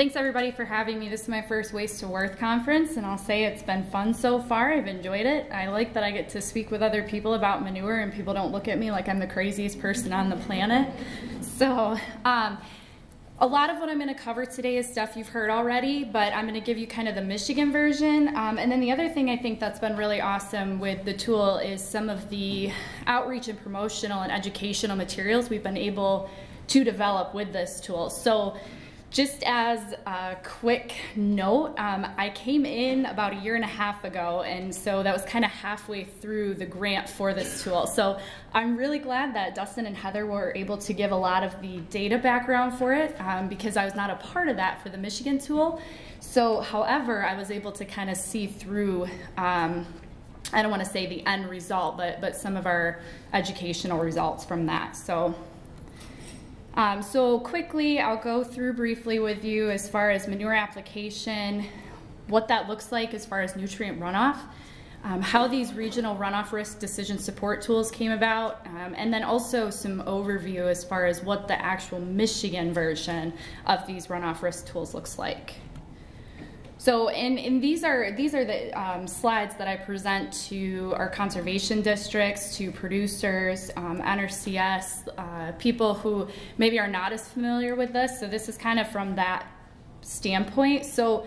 Thanks everybody for having me. This is my first Waste to Worth conference and I'll say it's been fun so far. I've enjoyed it. I like that I get to speak with other people about manure and people don't look at me like I'm the craziest person on the planet. So um, a lot of what I'm going to cover today is stuff you've heard already, but I'm going to give you kind of the Michigan version. Um, and then the other thing I think that's been really awesome with the tool is some of the outreach and promotional and educational materials we've been able to develop with this tool. So just as a quick note, um, I came in about a year and a half ago, and so that was kind of halfway through the grant for this tool. So I'm really glad that Dustin and Heather were able to give a lot of the data background for it um, because I was not a part of that for the Michigan tool. So, however, I was able to kind of see through. Um, I don't want to say the end result, but but some of our educational results from that. So um, so quickly, I'll go through briefly with you as far as manure application, what that looks like as far as nutrient runoff, um, how these regional runoff risk decision support tools came about, um, and then also some overview as far as what the actual Michigan version of these runoff risk tools looks like. So, and, and these are these are the um, slides that I present to our conservation districts, to producers, um, NRCS, uh, people who maybe are not as familiar with this. So this is kind of from that standpoint. So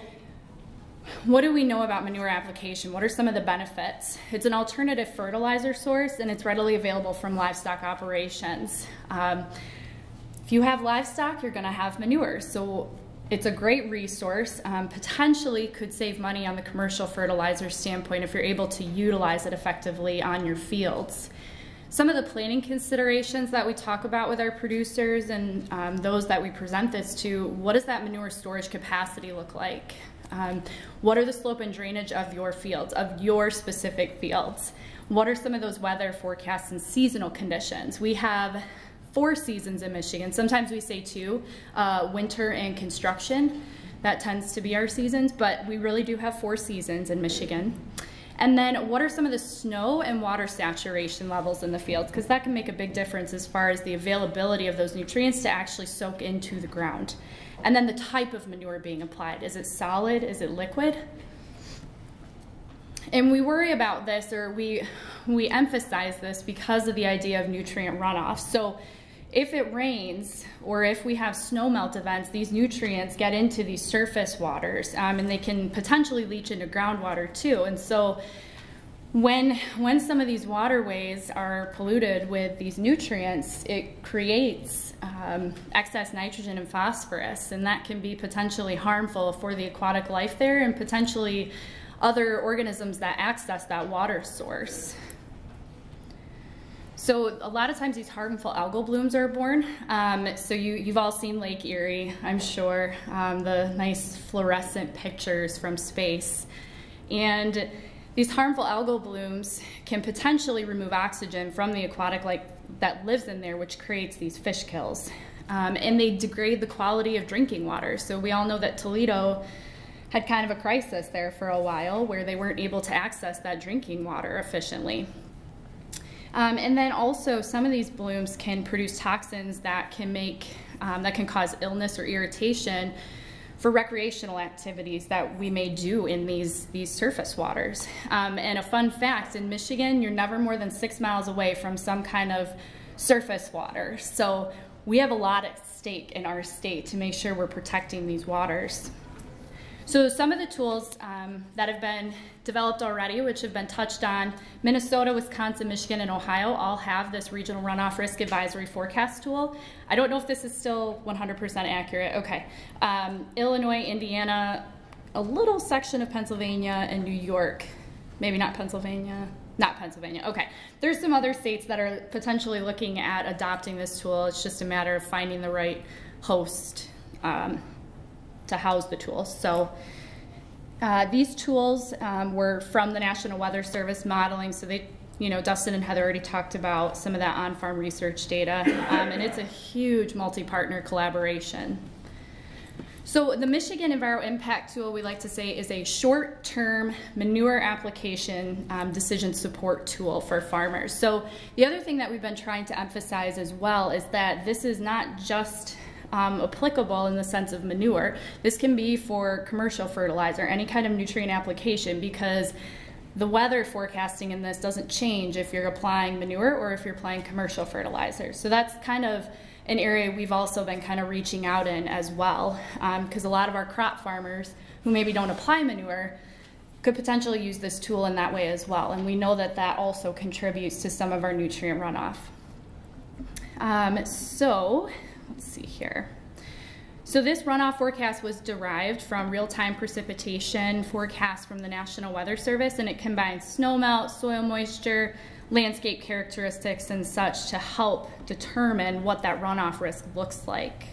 what do we know about manure application? What are some of the benefits? It's an alternative fertilizer source and it's readily available from livestock operations. Um, if you have livestock, you're gonna have manure. So it's a great resource, um, potentially could save money on the commercial fertilizer standpoint if you're able to utilize it effectively on your fields. Some of the planning considerations that we talk about with our producers and um, those that we present this to, what does that manure storage capacity look like? Um, what are the slope and drainage of your fields, of your specific fields? What are some of those weather forecasts and seasonal conditions? We have four seasons in Michigan. Sometimes we say two, uh, winter and construction. That tends to be our seasons, but we really do have four seasons in Michigan. And then what are some of the snow and water saturation levels in the fields? Because that can make a big difference as far as the availability of those nutrients to actually soak into the ground. And then the type of manure being applied. Is it solid? Is it liquid? And we worry about this or we, we emphasize this because of the idea of nutrient runoff. So if it rains or if we have snowmelt events, these nutrients get into these surface waters um, and they can potentially leach into groundwater too. And so when, when some of these waterways are polluted with these nutrients, it creates um, excess nitrogen and phosphorus, and that can be potentially harmful for the aquatic life there and potentially other organisms that access that water source. So a lot of times these harmful algal blooms are born. Um, so you, you've all seen Lake Erie, I'm sure, um, the nice fluorescent pictures from space. And these harmful algal blooms can potentially remove oxygen from the aquatic life that lives in there, which creates these fish kills. Um, and they degrade the quality of drinking water. So we all know that Toledo had kind of a crisis there for a while where they weren't able to access that drinking water efficiently. Um, and then also some of these blooms can produce toxins that can make, um, that can cause illness or irritation for recreational activities that we may do in these, these surface waters. Um, and a fun fact, in Michigan, you're never more than six miles away from some kind of surface water. So we have a lot at stake in our state to make sure we're protecting these waters. So some of the tools um, that have been developed already, which have been touched on, Minnesota, Wisconsin, Michigan, and Ohio all have this regional runoff risk advisory forecast tool. I don't know if this is still 100% accurate. Okay. Um, Illinois, Indiana, a little section of Pennsylvania, and New York. Maybe not Pennsylvania. Not Pennsylvania. Okay. There's some other states that are potentially looking at adopting this tool. It's just a matter of finding the right host. Um, to house the tools. So uh, these tools um, were from the National Weather Service modeling, so they, you know, Dustin and Heather already talked about some of that on-farm research data, um, and it's a huge multi-partner collaboration. So the Michigan EnviroImpact Tool, we like to say, is a short-term manure application um, decision support tool for farmers. So the other thing that we've been trying to emphasize as well is that this is not just um, applicable in the sense of manure. This can be for commercial fertilizer, any kind of nutrient application, because the weather forecasting in this doesn't change if you're applying manure or if you're applying commercial fertilizer. So that's kind of an area we've also been kind of reaching out in as well, because um, a lot of our crop farmers who maybe don't apply manure could potentially use this tool in that way as well. And we know that that also contributes to some of our nutrient runoff. Um, so let's see here. So this runoff forecast was derived from real-time precipitation forecast from the National Weather Service and it combines snowmelt, soil moisture, landscape characteristics and such to help determine what that runoff risk looks like.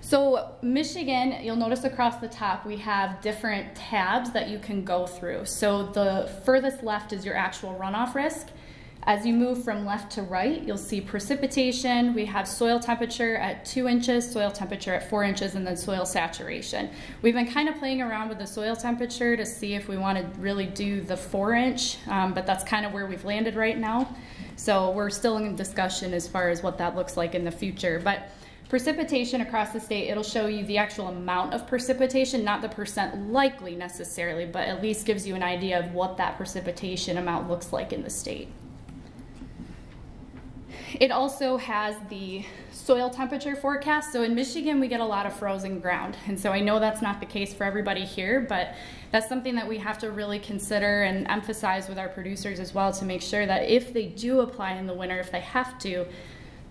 So Michigan, you'll notice across the top we have different tabs that you can go through. So the furthest left is your actual runoff risk as you move from left to right, you'll see precipitation. We have soil temperature at two inches, soil temperature at four inches, and then soil saturation. We've been kind of playing around with the soil temperature to see if we want to really do the four inch, um, but that's kind of where we've landed right now. So we're still in discussion as far as what that looks like in the future. But precipitation across the state, it'll show you the actual amount of precipitation, not the percent likely necessarily, but at least gives you an idea of what that precipitation amount looks like in the state. It also has the soil temperature forecast. So in Michigan, we get a lot of frozen ground. And so I know that's not the case for everybody here, but that's something that we have to really consider and emphasize with our producers as well to make sure that if they do apply in the winter, if they have to,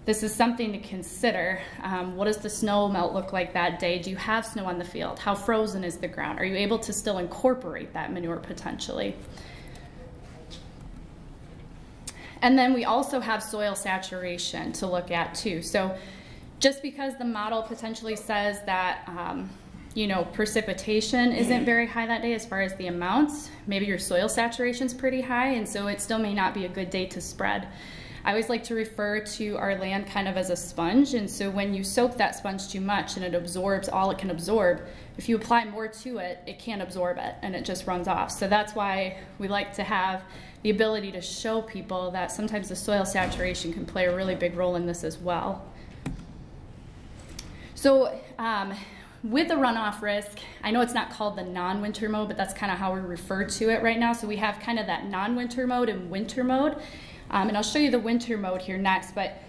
this is something to consider. Um, what does the snow melt look like that day? Do you have snow on the field? How frozen is the ground? Are you able to still incorporate that manure potentially? And then we also have soil saturation to look at too. So just because the model potentially says that um, you know, precipitation isn't very high that day as far as the amounts. Maybe your soil saturation is pretty high, and so it still may not be a good day to spread. I always like to refer to our land kind of as a sponge, and so when you soak that sponge too much and it absorbs all it can absorb, if you apply more to it, it can't absorb it and it just runs off. So that's why we like to have the ability to show people that sometimes the soil saturation can play a really big role in this as well. So um, with the runoff risk, I know it's not called the non-winter mode, but that's kind of how we refer to it right now. So we have kind of that non-winter mode and winter mode. Um, and I'll show you the winter mode here next, but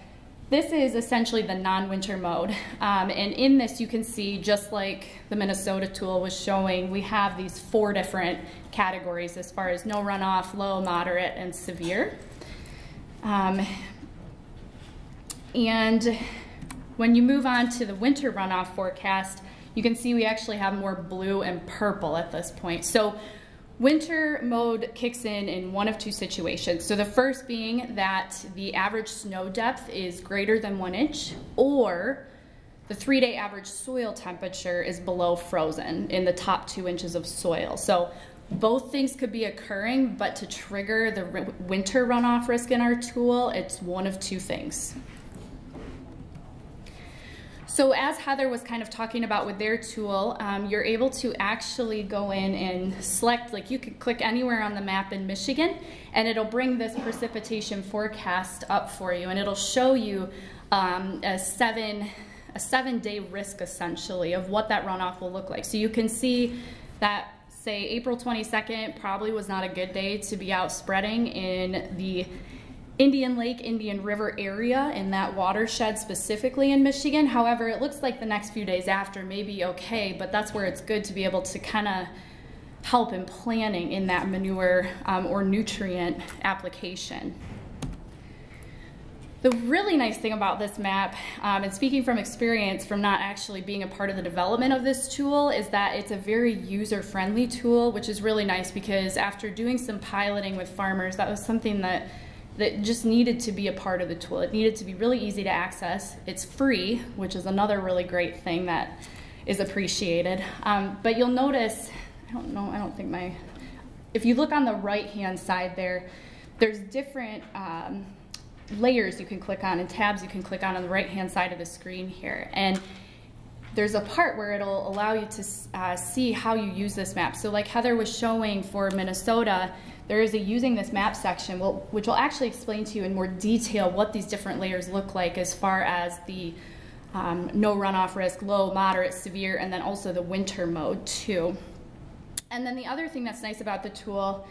this is essentially the non-winter mode. Um, and in this you can see, just like the Minnesota tool was showing, we have these four different categories as far as no runoff, low, moderate, and severe. Um, and when you move on to the winter runoff forecast, you can see we actually have more blue and purple at this point. So Winter mode kicks in in one of two situations. So the first being that the average snow depth is greater than one inch or the three day average soil temperature is below frozen in the top two inches of soil. So both things could be occurring, but to trigger the winter runoff risk in our tool, it's one of two things. So as Heather was kind of talking about with their tool, um, you're able to actually go in and select, like you could click anywhere on the map in Michigan and it'll bring this precipitation forecast up for you and it'll show you um, a seven a seven day risk essentially of what that runoff will look like. So you can see that say April 22nd probably was not a good day to be out spreading in the Indian Lake, Indian River area in that watershed specifically in Michigan. However, it looks like the next few days after may be okay, but that's where it's good to be able to kind of help in planning in that manure um, or nutrient application. The really nice thing about this map, um, and speaking from experience from not actually being a part of the development of this tool, is that it's a very user-friendly tool, which is really nice because after doing some piloting with farmers, that was something that that just needed to be a part of the tool. It needed to be really easy to access. It's free, which is another really great thing that is appreciated. Um, but you'll notice, I don't know, I don't think my, if you look on the right hand side there, there's different um, layers you can click on and tabs you can click on on the right hand side of the screen here. And there's a part where it'll allow you to uh, see how you use this map. So like Heather was showing for Minnesota, there is a using this map section which will actually explain to you in more detail what these different layers look like as far as the um, no runoff risk, low, moderate, severe, and then also the winter mode too. And then the other thing that's nice about the tool,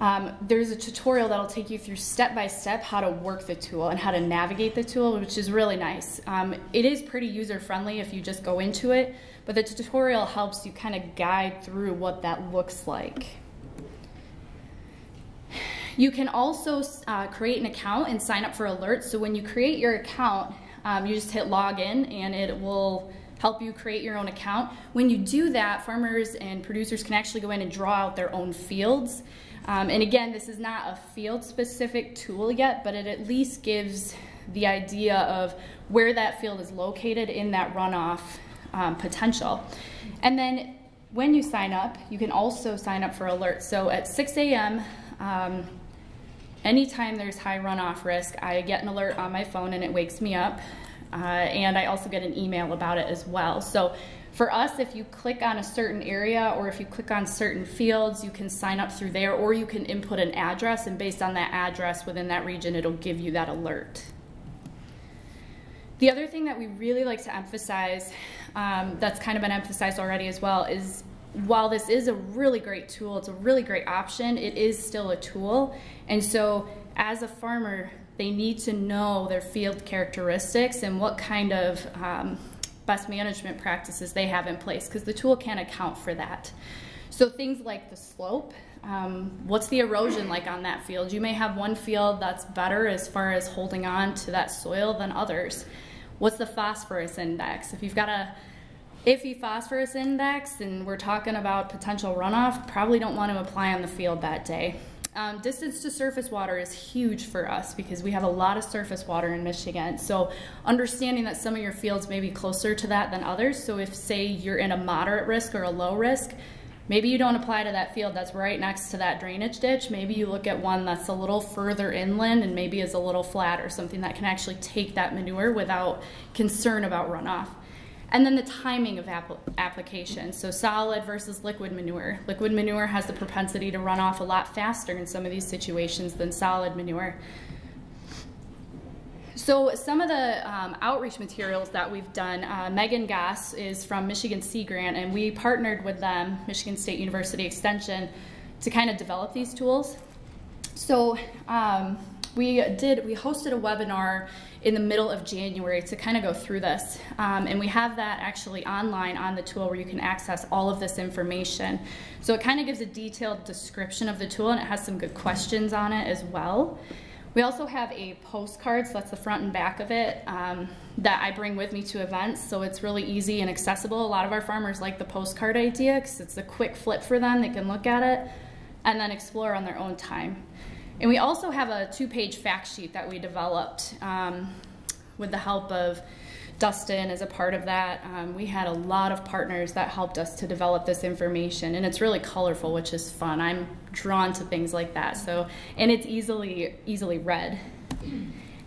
um, there's a tutorial that'll take you through step by step how to work the tool and how to navigate the tool, which is really nice. Um, it is pretty user friendly if you just go into it, but the tutorial helps you kind of guide through what that looks like. You can also uh, create an account and sign up for alerts. So when you create your account, um, you just hit login and it will help you create your own account. When you do that, farmers and producers can actually go in and draw out their own fields. Um, and again, this is not a field specific tool yet, but it at least gives the idea of where that field is located in that runoff um, potential. And then when you sign up, you can also sign up for alerts. So at 6 a.m., um, Anytime there's high runoff risk, I get an alert on my phone and it wakes me up. Uh, and I also get an email about it as well. So for us, if you click on a certain area or if you click on certain fields, you can sign up through there or you can input an address and based on that address within that region, it'll give you that alert. The other thing that we really like to emphasize, um, that's kind of been emphasized already as well, is while this is a really great tool, it's a really great option, it is still a tool. And so as a farmer, they need to know their field characteristics and what kind of um, best management practices they have in place because the tool can't account for that. So things like the slope, um, what's the erosion like on that field? You may have one field that's better as far as holding on to that soil than others. What's the phosphorus index? If you've got a iffy phosphorus index and we're talking about potential runoff, probably don't want to apply on the field that day. Um, distance to surface water is huge for us because we have a lot of surface water in Michigan. So understanding that some of your fields may be closer to that than others. So if say you're in a moderate risk or a low risk, maybe you don't apply to that field that's right next to that drainage ditch. Maybe you look at one that's a little further inland and maybe is a little flat or something that can actually take that manure without concern about runoff. And then the timing of application. So solid versus liquid manure. Liquid manure has the propensity to run off a lot faster in some of these situations than solid manure. So some of the um, outreach materials that we've done, uh, Megan Goss is from Michigan Sea Grant, and we partnered with them, Michigan State University Extension, to kind of develop these tools. So um, we did, we hosted a webinar in the middle of January to kind of go through this. Um, and we have that actually online on the tool where you can access all of this information. So it kind of gives a detailed description of the tool and it has some good questions on it as well. We also have a postcard, so that's the front and back of it, um, that I bring with me to events, so it's really easy and accessible. A lot of our farmers like the postcard idea because it's a quick flip for them. They can look at it and then explore on their own time. And we also have a two-page fact sheet that we developed um, with the help of Dustin as a part of that. Um, we had a lot of partners that helped us to develop this information, and it's really colorful, which is fun. I'm drawn to things like that. So, and it's easily easily read.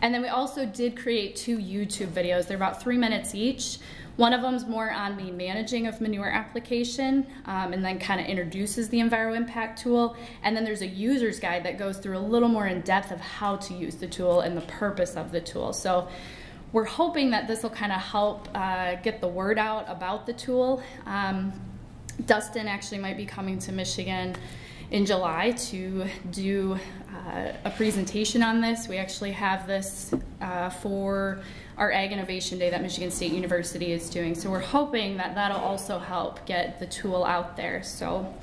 And then we also did create two YouTube videos. They're about three minutes each. One of them is more on the managing of manure application um, and then kind of introduces the EnviroImpact tool. And then there's a user's guide that goes through a little more in depth of how to use the tool and the purpose of the tool. So we're hoping that this will kind of help uh, get the word out about the tool. Um, Dustin actually might be coming to Michigan in July to do uh, a presentation on this. We actually have this uh, for our Ag Innovation Day that Michigan State University is doing. So we're hoping that that'll also help get the tool out there. So,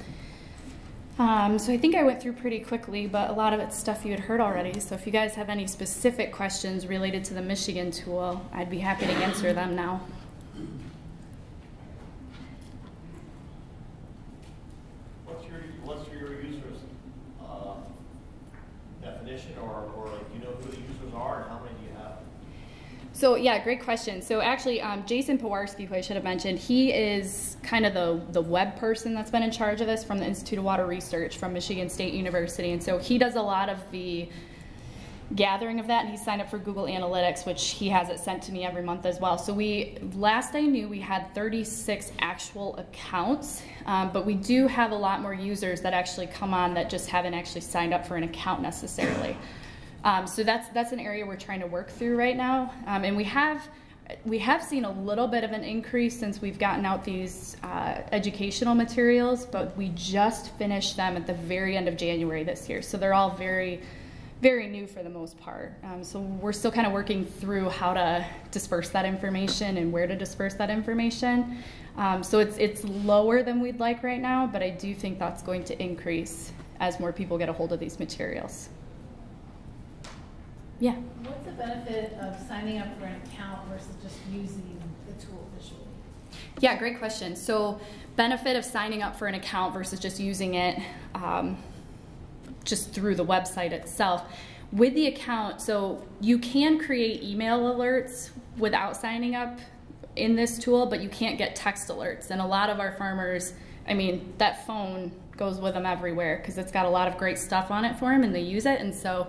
um, so I think I went through pretty quickly, but a lot of it's stuff you had heard already. So if you guys have any specific questions related to the Michigan tool, I'd be happy to answer them now. So yeah, great question. So actually, um, Jason Piwarski, who I should have mentioned, he is kind of the, the web person that's been in charge of this from the Institute of Water Research from Michigan State University. And so he does a lot of the gathering of that and he signed up for Google Analytics, which he has it sent to me every month as well. So we, last I knew, we had 36 actual accounts, um, but we do have a lot more users that actually come on that just haven't actually signed up for an account necessarily. Um, so that's that's an area we're trying to work through right now, um, and we have We have seen a little bit of an increase since we've gotten out these uh, educational materials, but we just finished them at the very end of January this year. So they're all very, very new for the most part. Um, so we're still kind of working through how to disperse that information and where to disperse that information. Um, so it's, it's lower than we'd like right now, but I do think that's going to increase as more people get a hold of these materials. Yeah. What's the benefit of signing up for an account versus just using the tool visually? Yeah, great question. So, benefit of signing up for an account versus just using it um, just through the website itself. With the account, so you can create email alerts without signing up in this tool, but you can't get text alerts. And a lot of our farmers, I mean, that phone goes with them everywhere because it's got a lot of great stuff on it for them and they use it. And so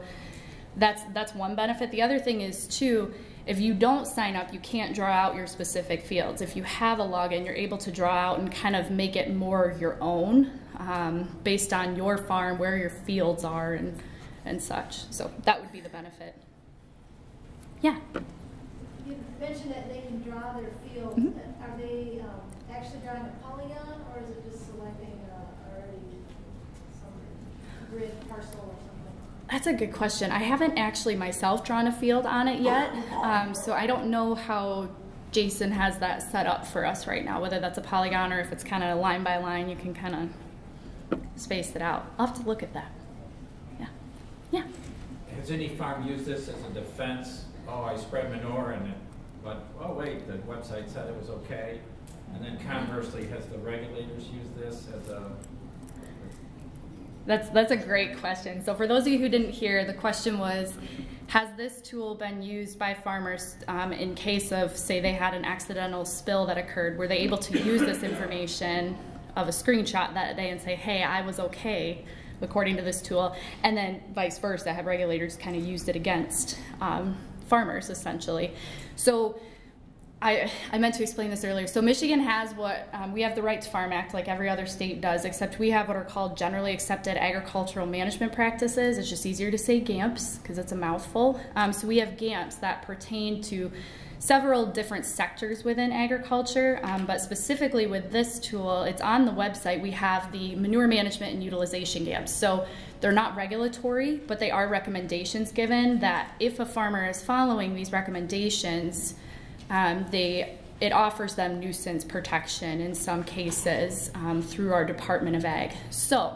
that's that's one benefit. The other thing is too, if you don't sign up, you can't draw out your specific fields. If you have a login, you're able to draw out and kind of make it more your own um, based on your farm, where your fields are, and and such. So that would be the benefit. Yeah. You mentioned that they can draw their field. Mhm. Are they um, actually drawing a polygon, or is it just selecting a, already some grid parcel or something? That's a good question. I haven't actually myself drawn a field on it yet, um, so I don't know how Jason has that set up for us right now, whether that's a polygon or if it's kind of line by line, you can kind of space it out. I'll have to look at that. Yeah. Yeah. Has any farm used this as a defense? Oh, I spread manure and it, but, oh wait, the website said it was okay. And then conversely, has the regulators used this as a, That's that's a great question. So for those of you who didn't hear, the question was, has this tool been used by farmers um, in case of, say, they had an accidental spill that occurred? Were they able to use this information of a screenshot that day and say, hey, I was okay according to this tool, and then vice versa, have regulators kind of used it against um, farmers essentially? So I, I meant to explain this earlier. So Michigan has what um, we have the Right to Farm Act, like every other state does, except we have what are called generally accepted agricultural management practices. It's just easier to say GAMPs because it's a mouthful. Um, so we have GAMPs that pertain to several different sectors within agriculture, um, but specifically with this tool, it's on the website. We have the manure management and utilization GAMPs. So they're not regulatory, but they are recommendations given that if a farmer is following these recommendations, um, they it offers them nuisance protection in some cases um, through our Department of Ag. So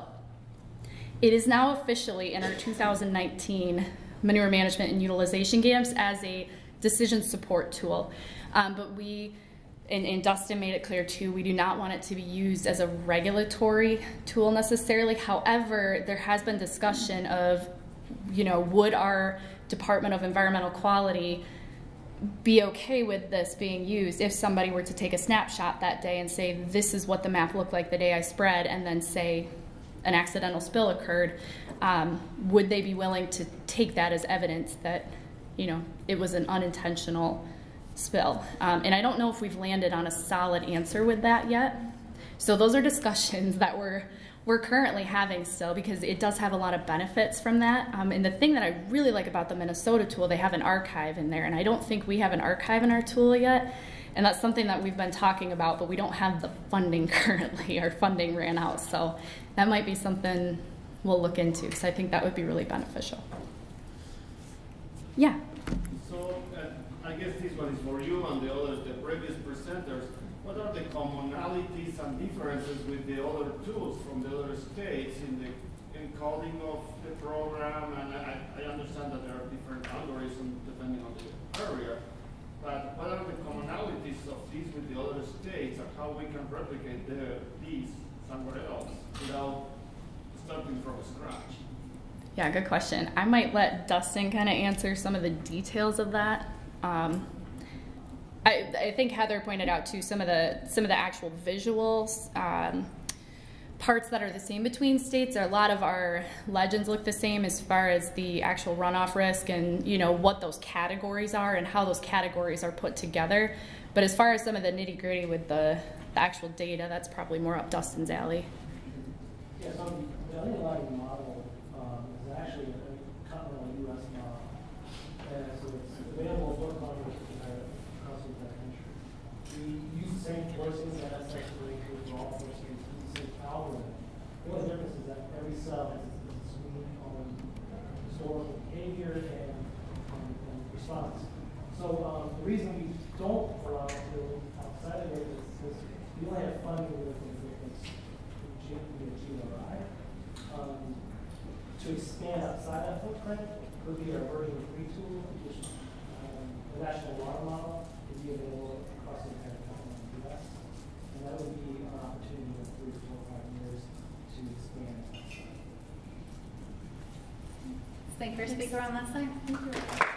it is now officially in our 2019 manure management and utilization GAMPs as a decision support tool. Um, but we, and, and Dustin made it clear too, we do not want it to be used as a regulatory tool necessarily. However, there has been discussion of, you know, would our Department of Environmental Quality be okay with this being used if somebody were to take a snapshot that day and say, this is what the map looked like the day I spread, and then say an accidental spill occurred, um, would they be willing to take that as evidence that, you know, it was an unintentional spill? Um, and I don't know if we've landed on a solid answer with that yet. So those are discussions that we're we're currently having still because it does have a lot of benefits from that. Um, and the thing that I really like about the Minnesota tool, they have an archive in there, and I don't think we have an archive in our tool yet. And that's something that we've been talking about, but we don't have the funding currently. Our funding ran out, so that might be something we'll look into because I think that would be really beneficial. Yeah. So, uh, I guess this one is for you and the others, the previous presenters. What are the commonalities and differences with the other tools from the other states in the encoding of the program? And I, I understand that there are different algorithms depending on the area. But what are the commonalities of these with the other states and how we can replicate the, these somewhere else without starting from scratch? Yeah, good question. I might let Dustin kind of answer some of the details of that. Um, I, I, think Heather pointed out too some of the some of the actual visuals um, parts that are the same between states. A lot of our legends look the same as far as the actual runoff risk and you know what those categories are and how those categories are put together. But as far as some of the nitty gritty with the, the actual data, that's probably more up Dustin's alley. Um, is actually a continental U.S. model, and so it's available both on across the funds. So, um, the reason we don't allow it to go outside of it is because we only have with difference in G, via GRI. Um, to expand outside that footprint would be our version three tool, which, um, the national water model would be available across the entire continent of the US. And that would be our opportunity in three, four, five years to expand outside. Thank you, speaker on that side. Thank you.